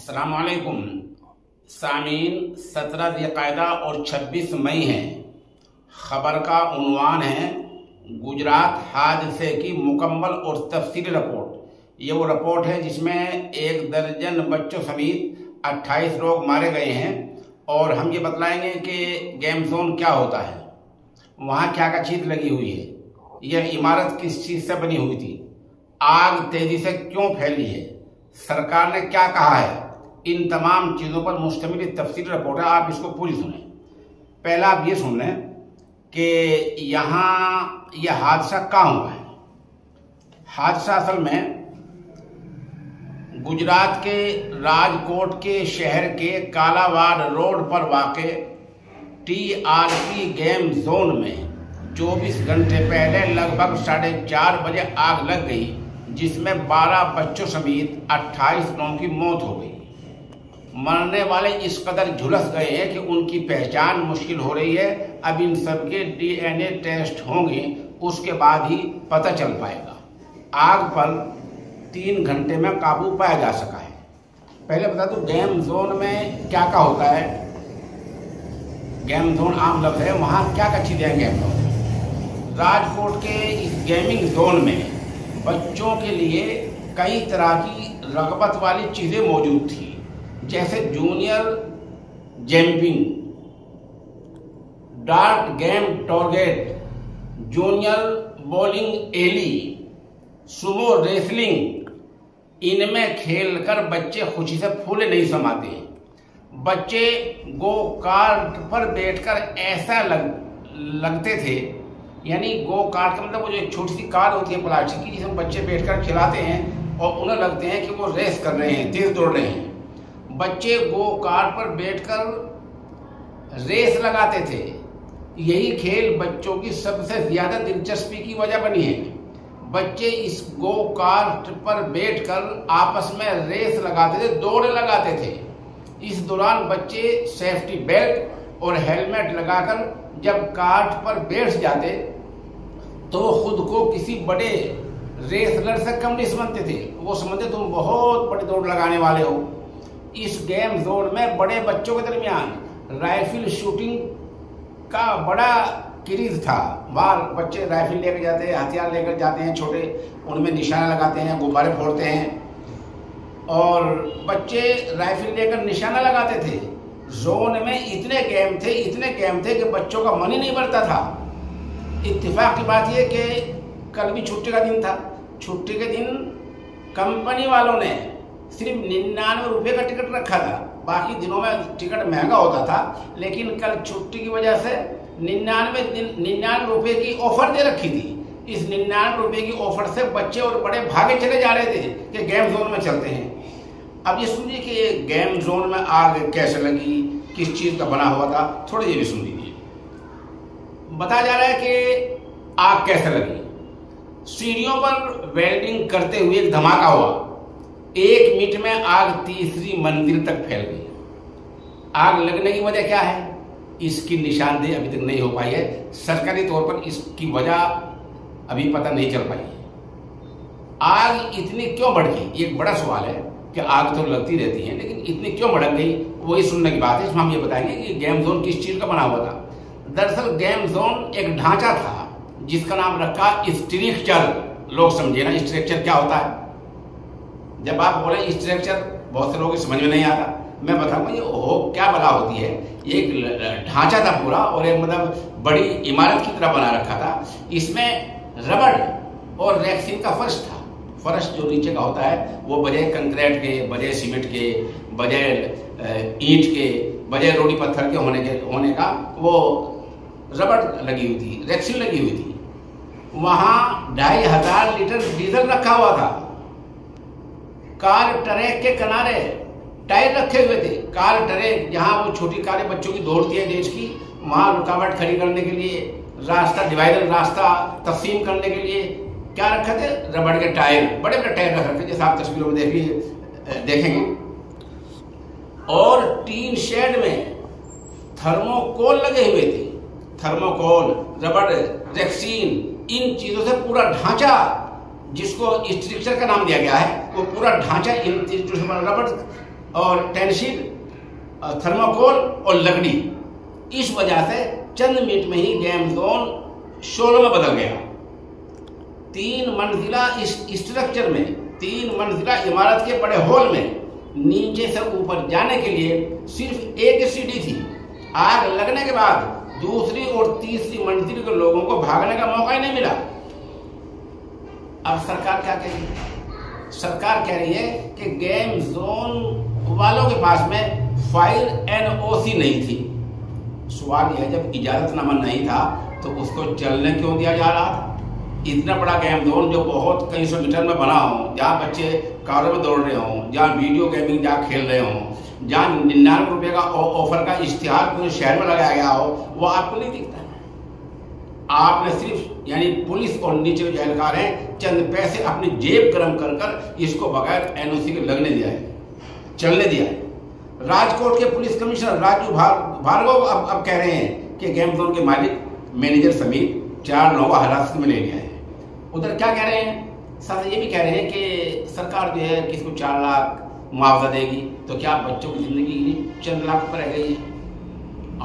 असलकुम सामीन, सत्रह दिलकायदा और छब्बीस मई है। खबर का उनवान है गुजरात हादसे की मुकम्मल और तफसीली रिपोर्ट। ये वो रिपोर्ट है जिसमें एक दर्जन बच्चों समेत 28 लोग मारे गए हैं और हम ये बतलाएँगे कि गेम जोन क्या होता है। वहाँ क्या क्या चीज़ लगी हुई है। यह इमारत किस चीज़ से बनी हुई थी। आग तेज़ी से क्यों फैली है? सरकार ने क्या कहा है? इन तमाम चीज़ों पर मुश्तमिल तफसील रिपोर्ट है। आप इसको पूरी सुने। पहला आप ये सुन लें कि यहाँ यह हादसा कहाँ हुआ है? हादसा असल में गुजरात के राजकोट के शहर के कालावाड़ रोड पर वाक़ टीआरपी गेम जोन में 24 घंटे पहले लगभग साढ़े चार बजे आग लग गई, जिसमें 12 बच्चों समेत 28 लोगों की मौत हो गई। मरने वाले इस कदर झुलस गए हैं कि उनकी पहचान मुश्किल हो रही है। अब इन सबके डीएनए टेस्ट होंगे, उसके बाद ही पता चल पाएगा। आग पर तीन घंटे में काबू पाया जा सका है। पहले बता दूँ, गेम जोन में क्या क्या होता है? गेम जोन आम लफ्ज है, वहाँ क्या क्या चीज़ें हैं गेम जोन राजकोट के इस गेमिंग जोन में बच्चों के लिए कई तरह की रगबत वाली चीज़ें मौजूद थी। जैसे junior jumping dart game target junior bowling alley sumo wrestling इनमें खेलकर बच्चे खुशी से फूले नहीं समाते। बच्चे गो कार्ट पर बैठकर ऐसा लग, लगते थे, यानी गो कार्ट का मतलब वो जो एक छोटी सी कार होती है प्लास्टिक की जिसमें बच्चे बैठकर खिलाते हैं और उन्हें लगते हैं कि वो रेस कर रहे हैं, तेज दौड़ रहे हैं। बच्चे गो कार्ट पर बैठकर रेस लगाते थे। यही खेल बच्चों की सबसे ज़्यादा दिलचस्पी की वजह बनी है। बच्चे इस गो कार्ट पर बैठकर आपस में रेस लगाते थे, दौड़ लगाते थे। इस दौरान बच्चे सेफ्टी बेल्ट और हेलमेट लगाकर जब कार्ट पर बैठ जाते तो खुद को किसी बड़े रेसलर से कम नहीं समझते थे। वो समझते, तुम बहुत बड़ी दौड़ लगाने वाले हो। इस गेम जोन में बड़े बच्चों के दरमियान राइफल शूटिंग का बड़ा क्रीज था। वहाँ बच्चे राइफल लेकर जाते हैं, हथियार लेकर जाते हैं, छोटे उनमें निशाना लगाते हैं, गुब्बारे फोड़ते हैं। और बच्चे राइफल लेकर निशाना लगाते थे। जोन में इतने गेम थे, इतने गेम थे कि बच्चों का मन ही नहीं बढ़ता था। इत्तेफाक की बात यह कि कल भी छुट्टी का दिन था। छुट्टी के दिन कंपनी वालों ने सिर्फ़ निन्यानवे रुपये का टिकट रखा था। बाकी दिनों में टिकट महँगा होता था, लेकिन कल छुट्टी की वजह से निन्यानवे निन्यानवे रुपये की ऑफ़र दे रखी थी। इस निन्यानवे रुपये की ऑफ़र से बच्चे और बड़े भागे चले जा रहे थे कि गेम जोन में चलते हैं। अब ये सुनिए कि गेम जोन में आग कैसे लगी, किस चीज़ का बना हुआ था, थोड़ा ये भी सुन लीजिए। बताया जा रहा है कि आग कैसे लगी। सीढ़ियों पर वेल्डिंग करते हुए एक धमाका हुआ। एक मिनट में आग तीसरी मंजिल तक फैल गई। आग लगने की वजह क्या है? इसकी निशानदेही अभी तक नहीं हो पाई है। सरकारी तौर पर इसकी वजह अभी पता नहीं चल पाई आग इतनी क्यों बढ़ गई एक बड़ा सवाल है कि आग तो लगती रहती है, लेकिन इतनी क्यों भड़क गई? वही सुनने की बात है। इसमें हम ये बताएँगे कि गेम जोन किस चीज़ का बना हुआ था। दरअसल गेम जोन एक ढांचा था, जिसका नाम रखा स्ट्रक्चर लोग समझे ना स्ट्रक्चर क्या होता है? जब आप बोले स्ट्रक्चर बहुत से लोगों को समझ में नहीं आता। मैं बताऊँगा, ये हो क्या बला होती है? एक ढांचा था पूरा और एक मतलब बड़ी इमारत की तरह बना रखा था। इसमें रबड़ और रैक्सिन का फर्श था। फर्श जो नीचे का होता है, वो बजाय कंक्रीट के बजाय सीमेंट के बजाय ईंट के बजाय रोडी पत्थर के होने के, होने का वो रबड़ लगी हुई थी, रैक्सिन लगी हुई थी। वहाँ ढाई हज़ार लीटर डीजल रखा हुआ था। कार ट्रैक के किनारे टायर रखे हुए थे। कार ट्रैक जहाँ वो छोटी कारें बच्चों की दौड़ती है देश की, वहाँ रुकावट खड़ी करने के लिए, रास्ता, डिवाइडर रास्ता तकसीम करने के लिए क्या रखे थे? रबड़ के टायर, बड़े बड़े टायर रख रखे जैसे आप तस्वीरों में देखिए देखेंगे। और टीन शेड में थर्मोकोल लगे हुए थे। थर्मोकोल, रबड़, रेक्सीन, इन चीज़ों से पूरा ढांचा जिसको स्ट्रक्चर का नाम दिया गया है, वो पूरा ढांचा इन रबड़ और टेंशिल थर्माकोल और लकड़ी। इस वजह से चंद मिनट में ही गेम जोन शोलों में बदल गया। तीन मंजिला इस स्ट्रक्चर में, तीन मंजिला इमारत के बड़े हॉल में, नीचे से ऊपर जाने के लिए सिर्फ़ एक सीढ़ी थी। आग लगने के बाद दूसरी और तीसरी मंजिल के लोगों को भागने का मौका ही नहीं मिला। अब सरकार क्या कह रही है? सरकार कह रही है कि गेम जोन वालों के पास में फ़ाइल एनओसी नहीं थी। सवाल यह जब इजाजतनामा नहीं था तो उसको चलने क्यों दिया जा रहा था? इतना बड़ा गेम जोन जो बहुत कई सौ मीटर में बना हो, जहाँ बच्चे कारों में दौड़ रहे हों, जहाँ वीडियो गेमिंग जहाँ खेल रहे हों, जहाँ निन्यानवे रुपये का ऑफ़र का इश्तिहार पूरे शहर में लगाया गया हो, वो आपको नहीं दिखता आपने सिर्फ़, यानी पुलिस और नीचे जो एहलकार हैं, चंद पैसे अपनी जेब गर्म कर कर इसको बगैर एनओसी के लगने दिया है। चलने दिया है। राजकोट के पुलिस कमिश्नर राजू भार्गव अब अब कह रहे हैं कि गेम जोन के मालिक मैनेजर समेत चार लोगों हिरासत में ले लिया है। उधर क्या कह रहे हैं? साथ ये भी कह रहे हैं कि सरकार जो है किसको चार लाख मुआवजा देगी तो क्या बच्चों की ज़िंदगी चंद लाख पर रह गई है?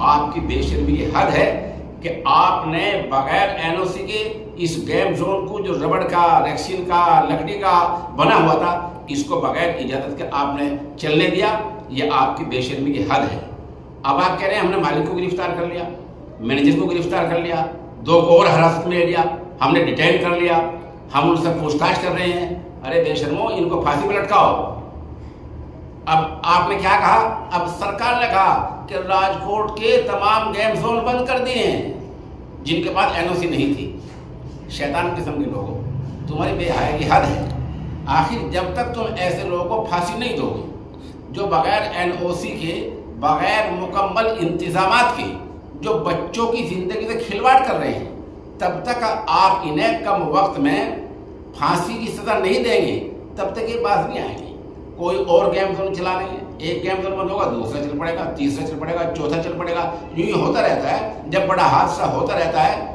आपकी बेशर्मी की हद है। कि आपने बगैर एनओसी के इस गेम जोन को जो रबड़ का रेक्सिन का, लकड़ी का बना हुआ था, इसको बगैर इजाज़त के आपने चलने दिया। ये आपकी बेशर्मी की हद है। अब आप कह रहे हैं हमने मालिक को गिरफ़्तार कर लिया, मैनेजर को गिरफ़्तार कर लिया, दो को और हिरासत में ले लिया, हमने डिटेन कर लिया, हम उनसे पूछताछ कर रहे हैं। अरे बेशर्मो, इनको फांसी पर लटकाओ। अब आपने क्या कहा? अब सरकार ने कहा कि राजकोट के तमाम गेम जोन बंद कर दिए हैं, जिनके पास एनओसी नहीं थी। शैतान किस्म के लोगों, तुम्हारी बेहाय की हद है। आखिर जब तक तुम ऐसे लोगों को फांसी नहीं दोगे, जो बगैर एनओसी के, बगैर मुकम्मल इंतज़ाम के, जो बच्चों की ज़िंदगी से खिलवाड़ कर रहे हैं, तब तक आप इन्हें कम वक्त में फांसी की सजा नहीं देंगे, तब तक ये बात नहीं आएगी। कोई और गेम जोन चला नहीं है। एक गेम जोन बंद होगा, दूसरा चल पड़ेगा, तीसरा चल पड़ेगा, चौथा चल पड़ेगा। यूँ ही होता रहता है, जब बड़ा हादसा होता रहता है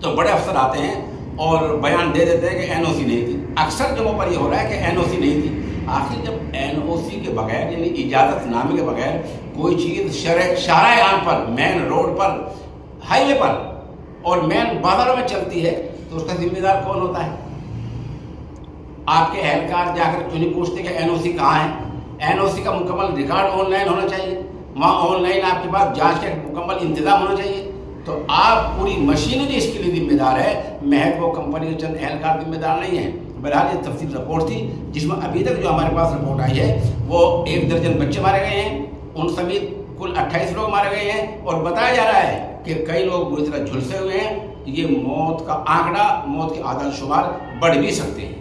तो बड़े अफसर आते हैं और बयान दे देते हैं कि एनओसी नहीं थी। अक्सर जगहों पर यह हो रहा है कि एनओसी नहीं थी, आखिर जब एनओसी के बगैर, यानी इजाज़त नामे के बगैर कोई चीज़ शारा पर मेन रोड पर हाईवे पर, और मेन बाजारों में चलती है तो उसका जिम्मेदार कौन होता है? आपके एहलकार जाकर क्यों नहीं पूछते कि एनओसी कहाँ है? एनओसी का मुकम्मल रिकॉर्ड ऑनलाइन होना चाहिए। वहाँ ऑनलाइन आपके पास जाँच का मुकम्मल इंतज़ाम होना चाहिए। तो आप पूरी मशीनरी इसके लिए जिम्मेदार है महज वो कंपनी के चंद एहलकार जिम्मेदार नहीं है। बहरहाल ये तफसील रिपोर्ट थी, जिसमें अभी तक जो हमारे पास रिपोर्ट आई है, वो एक दर्जन बच्चे मारे गए हैं, उन समेत कुल 28 लोग मारे गए हैं। और बताया जा रहा है कि कई लोग बुरी तरह झुलसे हुए हैं। ये मौत का आंकड़ा, मौत के आदान शुमार बढ़ भी सकते हैं।